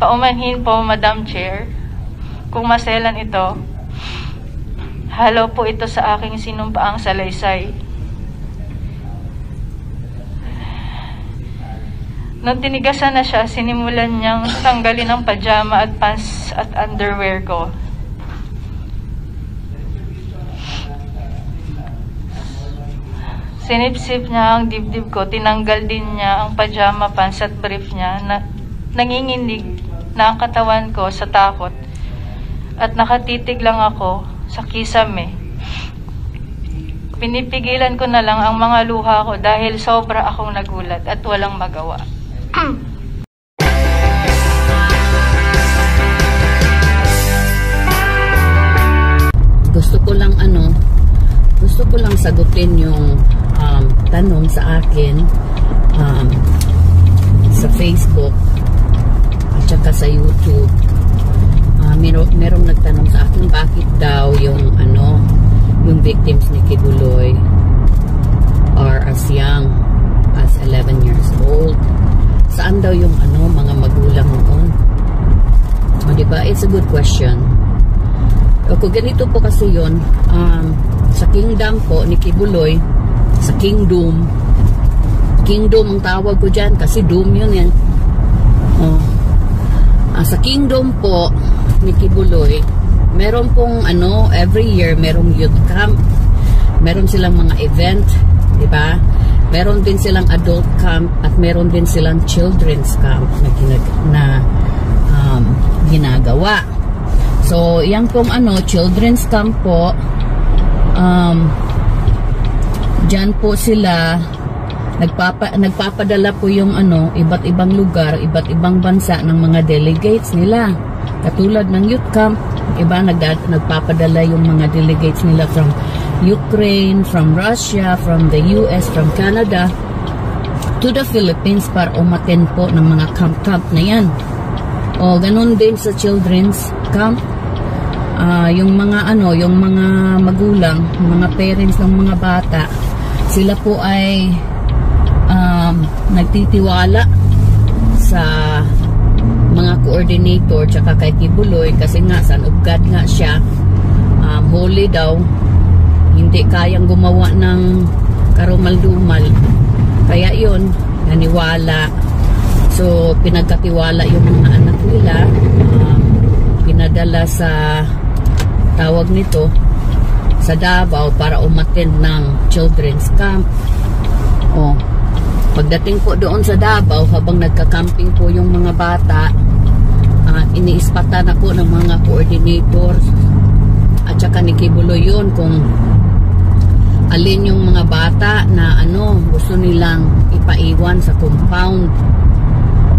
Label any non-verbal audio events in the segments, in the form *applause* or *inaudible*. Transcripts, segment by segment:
Paumanhin po, Madam Chair, kung maselan ito, halo po ito sa aking sinumpaang salaysay. Nung tinigasan na siya, sinimulan niyang tanggalin ang pajama at pants at underwear ko. Sinipsip niya ang dibdib ko, tinanggal din niya ang pajama pants at brief niya na nanginginig na ang katawan ko sa takot at nakatitig lang ako sa kisame. Pinipigilan ko na lang ang mga luha ko dahil sobra akong nagulat at walang magawa. *clears throat* gusto ko lang ano, gusto ko lang sagutin yung um, tanong sa akin um, sa Facebook at saka sa YouTube. Uh, meron, merong nagtanong sa akin bakit daw yung ano, yung victims ni Kibuloy are as young as 11 years old. Saan daw yung ano, mga magulang noon? O, diba? It's a good question. O kung ganito po kasi yon um, sa kingdom po ni Kibuloy, sa kingdom, kingdom ang tawag ko dyan kasi doom yun yan. Oh. Ah, sa kingdom po ni Kibuloy, meron pong ano, every year merong youth camp. Meron silang mga event, di ba? Meron din silang adult camp at meron din silang children's camp na, ginag na um, ginagawa. So, yan pong ano, children's camp po, um, dyan po sila, nagpapa, nagpapadala po yung ano, iba't ibang lugar, iba't ibang bansa ng mga delegates nila. Katulad ng youth camp, iba nag, nagpapadala yung mga delegates nila from Ukraine, from Russia, from the US, from Canada, to the Philippines para umaten po ng mga camp-camp na yan. O, ganun din sa children's camp uh, yung mga ano, yung mga magulang, mga parents ng mga bata, sila po ay um, nagtitiwala sa mga coordinator tsaka kay Kibuloy kasi nga san of God nga siya um, holy daw hindi kayang gumawa ng karumal-dumal kaya yun naniwala so pinagkatiwala yung mga anak nila um, pinadala sa tawag nito sa Davao para umattend ng children's camp. Oh. Pagdating po doon sa Davao, habang nagka-camping po yung mga bata, uh, iniispatan na po ng mga coordinators at saka ni Kibulo yun kung alin yung mga bata na ano gusto nilang ipaiwan sa compound.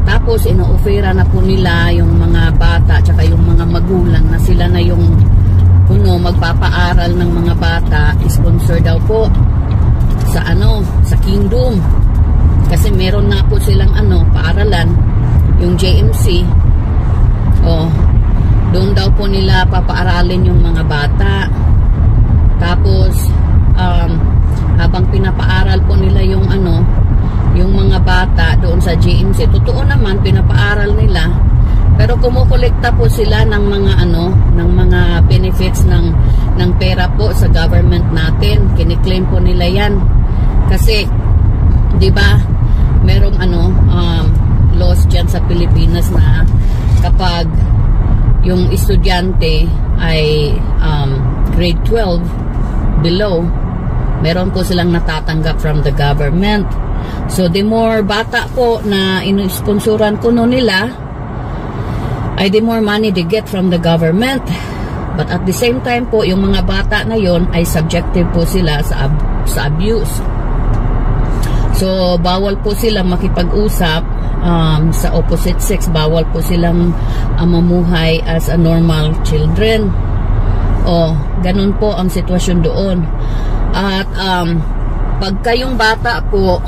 Tapos inoofera na po nila yung mga bata at saka yung mga magulang na sila na yung kuno magpapaaral ng mga bata, sponsor daw po sa ano, sa kingdom. Meron na po silang ano, paaralan, yung JMC. Oh, doon daw po nila papaaralin yung mga bata. Tapos, um, habang pinapaaral po nila yung ano, yung mga bata doon sa JMC, totoo naman, pinapaaral nila pero kumukolekta po sila ng mga ano, ng mga benefits ng ng pera po sa government natin. Kiniklaim po nila 'yan. Kasi 'di ba? Merong ano um, laws diyan sa Pilipinas na kapag yung estudyante ay um, grade 12 below, meron po silang natatanggap from the government. So, the more bata po na inosponsoran ko no nila, ay the more money they get from the government. But at the same time po, yung mga bata na yon ay subjective po sila sa, ab sa abuse. So, bawal po sila makipag-usap um, sa opposite sex. Bawal po silang uh, mamuhay as a normal children. O, ganun po ang sitwasyon doon. At um, pag kayong bata po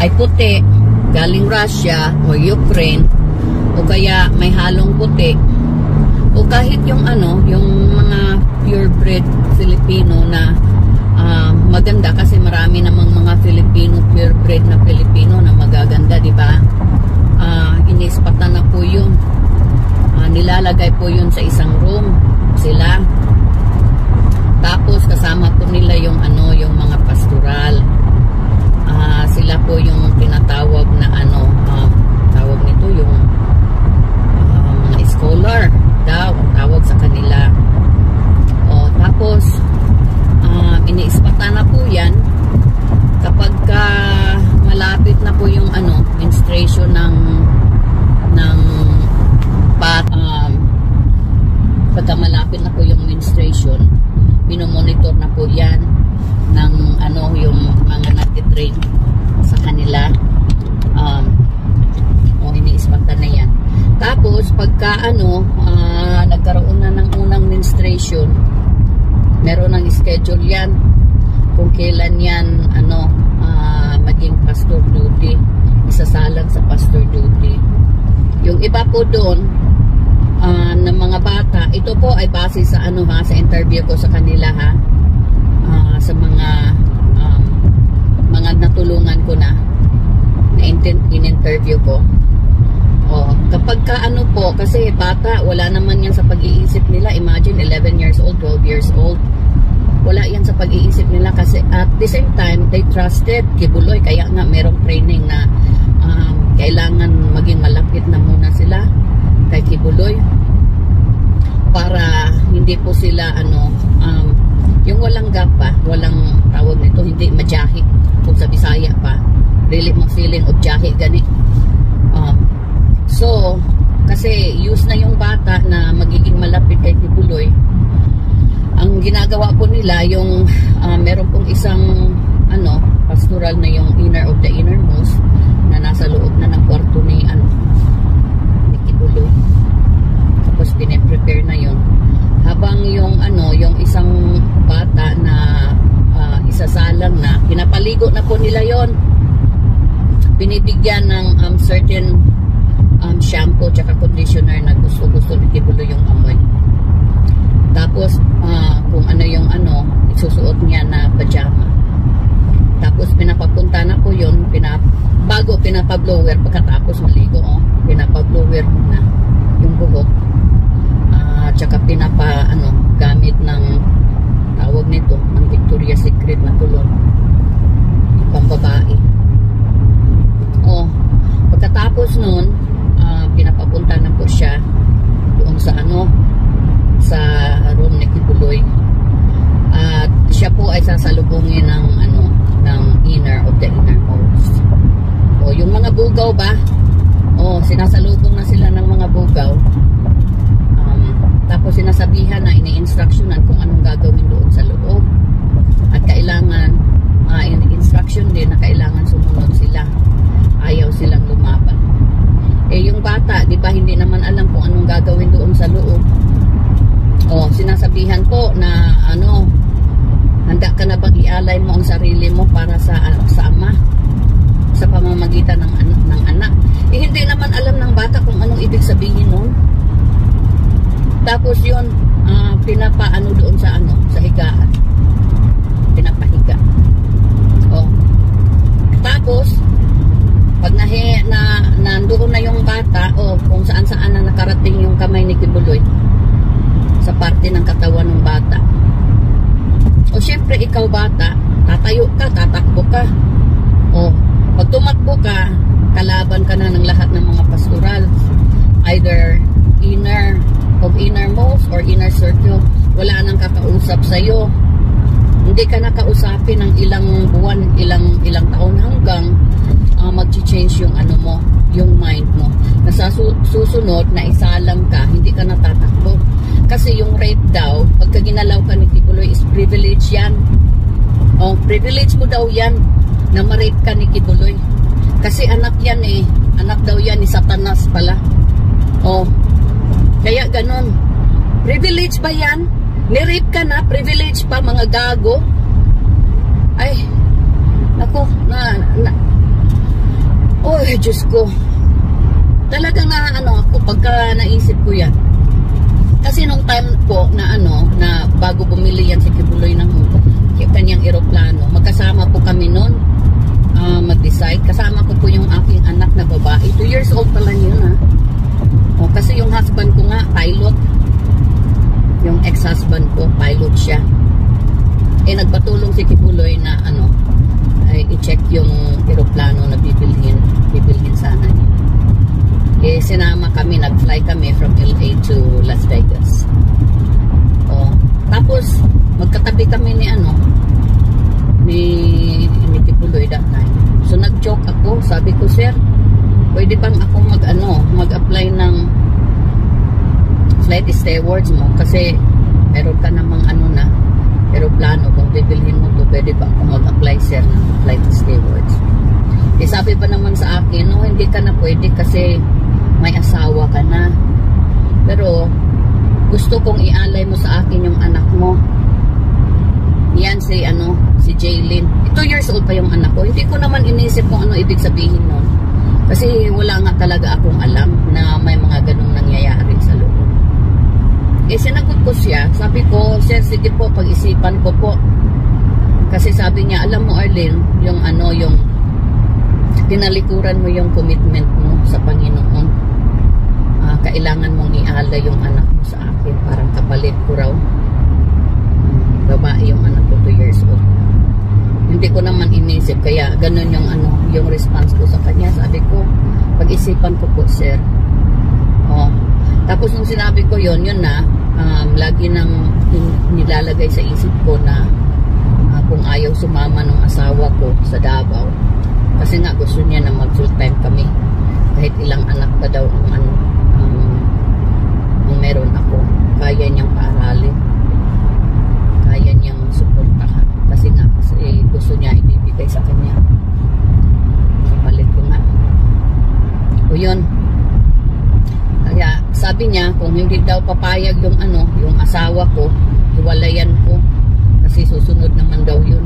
ay puti, galing Russia o Ukraine, o kaya may halong puti o kahit yung ano yung mga purebred Filipino na uh, maganda kasi marami namang mga Filipino, purebred na Filipino na magaganda, di ba? Ah, uh, inispatan na po yun. Uh, nilalagay po yun sa isang room sila. Tapos kasama po nila yung ano, yung mga pastoral. Uh, sila po yung tinatawag tapos pagka ano ah, nagkaroon na ng unang menstruation meron ng schedule yan kung kailan yan ano ah, maging pastor duty isasalang sa pastor duty. Yung iba po doon ah, ng mga bata ito po ay base sa ano ha sa interview ko sa kanila ha Ah, sa mga um, mga natulungan ko na na in- in-interview ko Oh, kapag ka ano po, kasi bata, wala naman yan sa pag-iisip nila. Imagine 11 years old, 12 years old. Wala yan sa pag-iisip nila kasi at the same time, they trusted Kibuloy. Kaya nga merong training na um, kailangan maging malapit na muna sila kay Kibuloy para hindi po sila ano um, yung walang gap pa, walang tawag nito, hindi majahi kung sa Bisaya pa. Really mo feeling of jahi gani. Um, So, kasi use na yung bata na magiging malapit kay Tibuloy. Ang ginagawa po nila, yung ah, meron pong isang ano, pastoral na yung inner of the innermost na nasa loob na ng kwarto ni ano, ni Tibuloy. Tapos pine-prepare na yon Habang yung ano, yung isang bata na ah, isasalang na, pinapaligo na po nila yon binibigyan ng um, certain um, shampoo tsaka conditioner na gusto-gusto ni Kibulo yung amoy. Tapos, ah, kung ano yung ano, isusuot niya na pajama. Tapos, pinapapunta na po yun, pinap bago pinapa-blower, pagkatapos maligo, oh, pinapa-blower na yung buhok. Ah, tsaka pinapa, ano, gamit ng tawag nito, ng Victoria's Secret na tulong. Pambabae. Oh, pagkatapos nun, ah, pinapapunta na po siya doon sa ano, sa room ni Kibuloy. At siya po sasalubungin ng ano, ng inner of the innermost. O, yung mga bugaw ba? O, sinasalubong na sila ng mga bugaw. Um, tapos sinasabihan na ini-instructionan kung anong gagawin doon sa loob. At kailangan, uh, instruction din na kailangan sumunod sila ayaw silang lumaban. Eh yung bata, 'di ba hindi naman alam kung anong gagawin doon sa loob. Oh, sinasabihan po na ano, handa ka na bang ialay mo ang sarili mo para sa sa ama sa pamamagitan ng anak ng anak. Eh hindi naman alam ng bata kung anong ibig sabihin noon. Tapos 'yun, ah, pinapaano doon sa ano, sa higaan. Pinapahiga. Oh. Tapos pag nahi, na nandoon na yung bata o kung saan saan na nakarating yung kamay ni Kibuloy sa parte ng katawan ng bata o syempre ikaw bata tatayo ka, tatakbo ka o pag tumakbo ka kalaban ka na ng lahat ng mga pastoral either inner of innermost or inner circle wala nang kakausap sa'yo hindi ka nakausapin ng ilang buwan, ilang ilang taon hanggang uh, mag-change yung ano mo, yung mind mo. Na sa su- susunod ka, hindi ka natatakbo. Kasi yung rape daw, pagka ginalaw ka ni Kibuloy is privilege yan. Oh, privilege mo daw yan na ma-rape ka ni Kibuloy. Kasi anak yan eh. Anak daw yan ni Satanas pala. Oh. Kaya ganun. Privilege ba yan? Nirape ka na, privilege pa mga gago. Ay, nako, na, na, Oy, Diyos ko. Talagang na ano ako pagka naisip ko yan. Kasi nung time po na ano, na bago bumili yan si Kibuloy ng kanyang eroplano, magkasama po kami noon uh, mag-decide. Kasama ko po yung aking anak na babae. 2 years old pa lang yun ha. O, kasi yung husband ko nga, pilot. Yung ex-husband ko, pilot siya. Eh, nagpatulong si Kibuloy na ano, ay i-check yung eroplano na bibilhin, bibilhin sana niya. Eh, sinama kami, nag-fly kami from LA to Las Vegas. Oh, tapos, magkatabi kami ni ano, ni, ni Kibuloy that time. So, nag-joke ako, sabi ko, sir, pwede bang ako mag ano, mag-apply ng flight stewards mo kasi meron ka namang ano na aeroplano kung bibilhin mo to pwede ba ako mag-apply sir ng flight stewards? Eh sabi pa naman sa akin no hindi ka na pwede kasi may asawa ka na. Pero gusto kong ialay mo sa akin yung anak mo. Yan si ano si Jaylin. 2 years old pa yung anak ko. Hindi ko naman inisip kung ano ibig sabihin nun. Kasi wala nga talaga akong alam na may mga ganong nangyayari eh, sinagot ko siya. Sabi ko, sir, sige po, pag-isipan ko po. Kasi sabi niya, alam mo, Arlene, yung ano, yung tinalikuran mo yung commitment mo sa Panginoon. Ah, kailangan mong iala yung anak mo sa akin. Parang kapalit ko raw. Babae yung anak ko, 2 years old. Hindi ko naman inisip, kaya ganun yung ano, yung response ko sa kanya. Sabi ko, pag-isipan ko po, sir. Oh. Tapos nung sinabi ko yon yun na, lagi nang nilalagay sa isip ko na ah, kung ayaw sumama ng asawa ko sa Davao. Kasi nga gusto niya na mag full time kami. Kahit ilang anak pa daw ang ano, ang, ang meron ako. Kaya niyang paaralin. Kaya niyang suportahan. Kasi nga, kasi gusto niya ibibigay sa kanya. Kapalit ko nga. O yun, kaya sabi niya kung hindi daw papayag yung ano, yung asawa ko, hiwalayan ko kasi susunod naman daw yun.